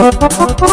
Ha ha ha ha!